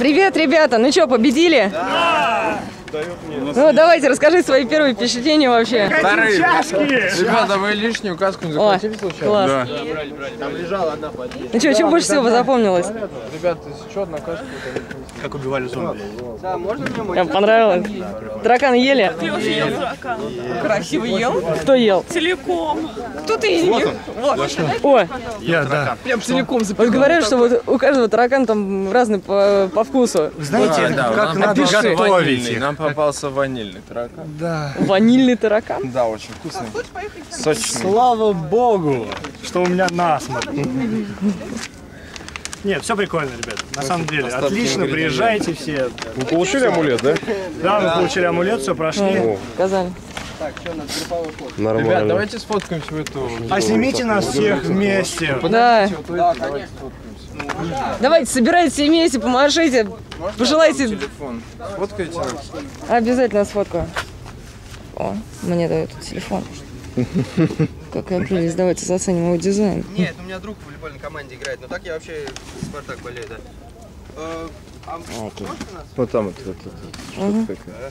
Привет, ребята! Ну что, победили? Да! Ну, давайте, расскажи свои первые впечатления вообще. Вторые. Ребята, вы лишнюю каску не захватили случайно? класс. Ну что, чем больше всего запомнилось? Ребята, еще одна каска. Как убивали зомби. Вам понравилось? Таракан ели? Красиво ел? Кто ел? Целиком. Кто-то и не. Вот. О, Я, да. Прям целиком вот говорят, что вот у каждого таракана там разный по, по вкусу. Знаете, Да, да, как нам надо готовить их? Нам попался ванильный таракан. Да. Ванильный таракан? Да, очень вкусный. Сочный. Слава богу, что у меня насморк. Нет, все прикольно, ребят. На самом деле, отлично, приезжайте все. Вы получили амулет, да? Да, мы получили амулет, все прошли. Сказали. Ребят, Нормально. давайте сфоткаемся в эту. А снимите нас всех вместе. Да. Давайте сфоткаемся. Давайте, собирайтесь все вместе, помашите. Пожелайте. Телефон. Сфоткайте нас. Обязательно сфоткаю. О, мне дают телефон. Какая прелесть, давайте заценим его дизайн. Нет, у меня друг в волейбольной команде играет, но так я вообще Спартак болею, да. Э, а можете нас? Вот там вот, вот, вот, вот. Что-то такое.